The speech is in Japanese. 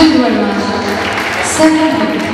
Thank you very much. Second